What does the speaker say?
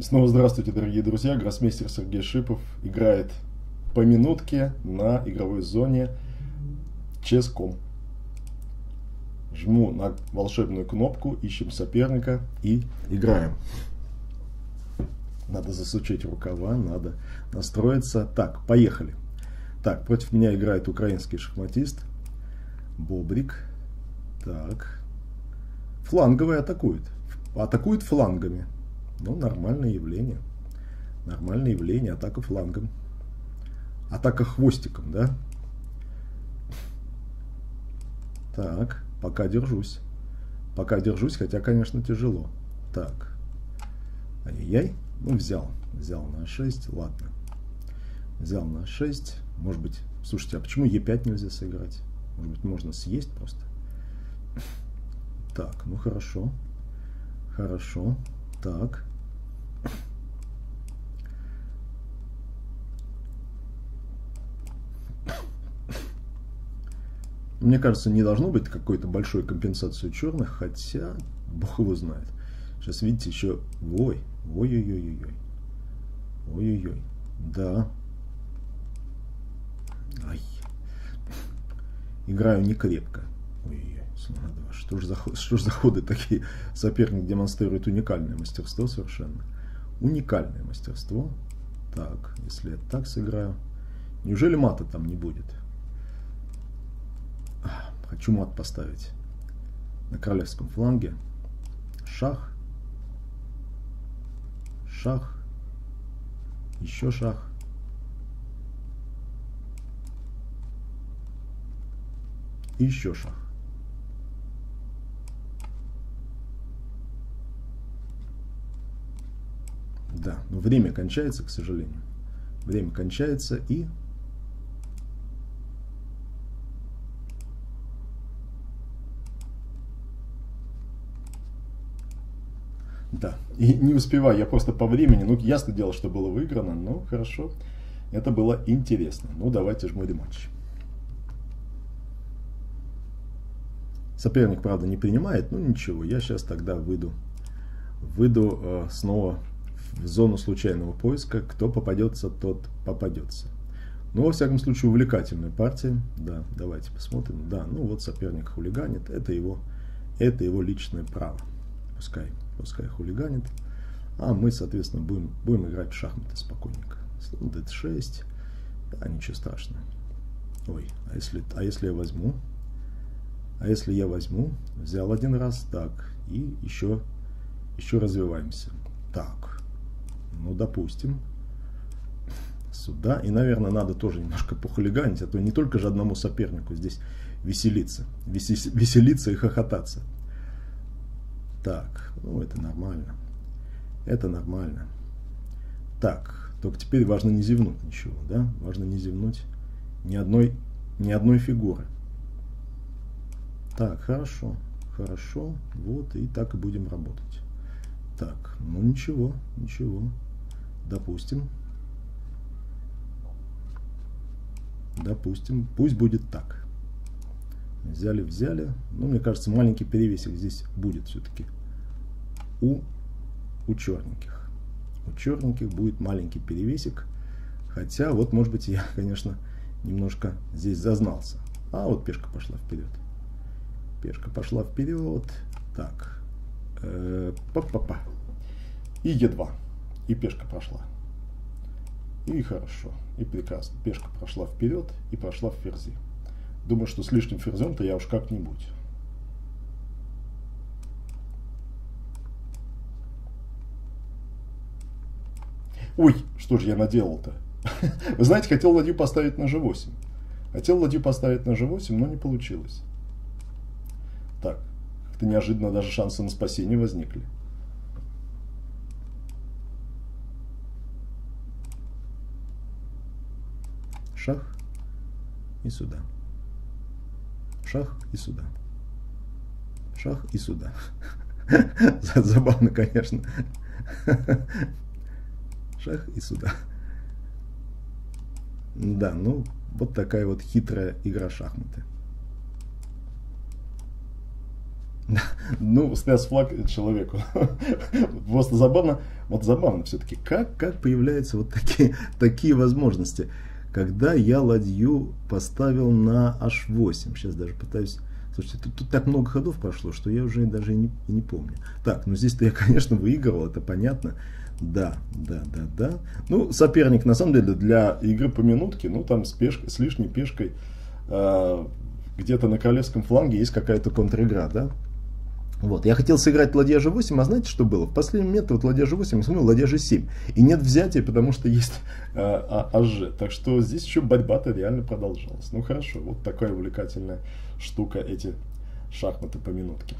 Снова здравствуйте, дорогие друзья. Гроссмейстер Сергей Шипов играет по минутке на игровой зоне Chess.com. Жму на волшебную кнопку, ищем соперника и играем. Надо засучить рукава, надо настроиться. Так, поехали. Так, против меня играет украинский шахматист Бобрик. Так. Фланговый атакует. Атакует флангами. Ну, нормальное явление. Нормальное явление, атака флангом. Атака хвостиком, да? Так, пока держусь. Пока держусь, хотя, конечно, тяжело. Так. Ай-яй-яй. Ну, взял. Взял на 6, ладно. Взял на 6. Может быть, слушайте, а почему Е5 нельзя сыграть? Может быть, можно съесть просто? Так, ну хорошо. Хорошо. Так. Мне кажется, не должно быть какой-то большой компенсации черных, хотя бог его знает. Сейчас видите еще... Ой, ой-ой-ой-ой. Ой-ой-ой. Да. Ай. Играю не крепко. Ой-ой-ой. Что же, за, что же за ходы такие? Соперник демонстрирует уникальное мастерство совершенно. Уникальное мастерство. Так, если я так сыграю. Неужели мата там не будет? Хочу мат поставить на королевском фланге. Шах. Шах. Еще шах. И еще шах. Да, но время кончается, к сожалению. Время кончается и Да, и не успеваю, я просто по времени, ну, ясно дело, что было выиграно, но хорошо, это было интересно. Ну, давайте жму рематч. Соперник, правда, не принимает, ну ничего, я сейчас тогда выйду, выйду э, снова в зону случайного поиска. Кто попадется, тот попадется. Ну, во всяком случае, увлекательная партия. Да, давайте посмотрим. Да, ну вот соперник хулиганит, это его, это его личное право. Пускай пускай хулиганит. А мы, соответственно, будем, будем играть в шахматы спокойненько. Слон d6, да, ничего страшного. Ой, а если, а если я возьму? А если я возьму, взял один раз, так, и еще, еще развиваемся. Так, ну, допустим, сюда. И, наверное, надо тоже немножко похулиганить, а то не только же одному сопернику здесь веселиться, веселиться и хохотаться. Так, ну это нормально. Это нормально. Так, только теперь важно не зевнуть ничего, да? Важно не зевнуть ни одной, ни одной фигуры. Так, хорошо, хорошо. Вот, и так и будем работать. Так, ну ничего, ничего. Допустим. Допустим, пусть будет так. Взяли, взяли. Ну, мне кажется, маленький перевесик здесь будет все-таки у, у черненьких. У черненьких будет маленький перевесик. Хотя, вот, может быть, я, конечно, немножко здесь зазнался. А вот пешка пошла вперед. Пешка пошла вперед. Так. Э, па-па-па. И Е2. И пешка прошла. И хорошо. И прекрасно. Пешка прошла вперед и прошла в ферзи. Думаю, что с лишним ферзем-то я уж как-нибудь. Ой, что же я наделал-то? Вы знаете, хотел ладью поставить на g8. Хотел ладью поставить на g8, но не получилось. Так, как-то неожиданно даже шансы на спасение возникли. Шах и сюда. Шах и сюда. Шах и сюда. Забавно, конечно шах и сюда. Да, ну, вот такая вот хитрая игра шахматы. Ну, снес флаг человеку. Просто забавно. Вот забавно все-таки, как, как появляются вот такие, такие возможности. Когда я ладью поставил на H8, сейчас даже пытаюсь... Слушайте, тут, тут так много ходов прошло, что я уже даже и не, и не помню. Так, ну здесь-то я, конечно, выигрывал, это понятно. Да, да, да, да. Ну, соперник, на самом деле, для игры по минутке, ну, там с, пешкой, с лишней пешкой, э, где-то на королевском фланге есть какая-то контр-игра, да? Вот, я хотел сыграть ладья g8, а знаете, что было? В последний момент вот ладья g8, я смотрю, ладья g7. И нет взятия, потому что есть э, АЖ. Так что здесь еще борьба-то реально продолжалась. Ну хорошо, вот такая увлекательная штука эти шахматы по минутке.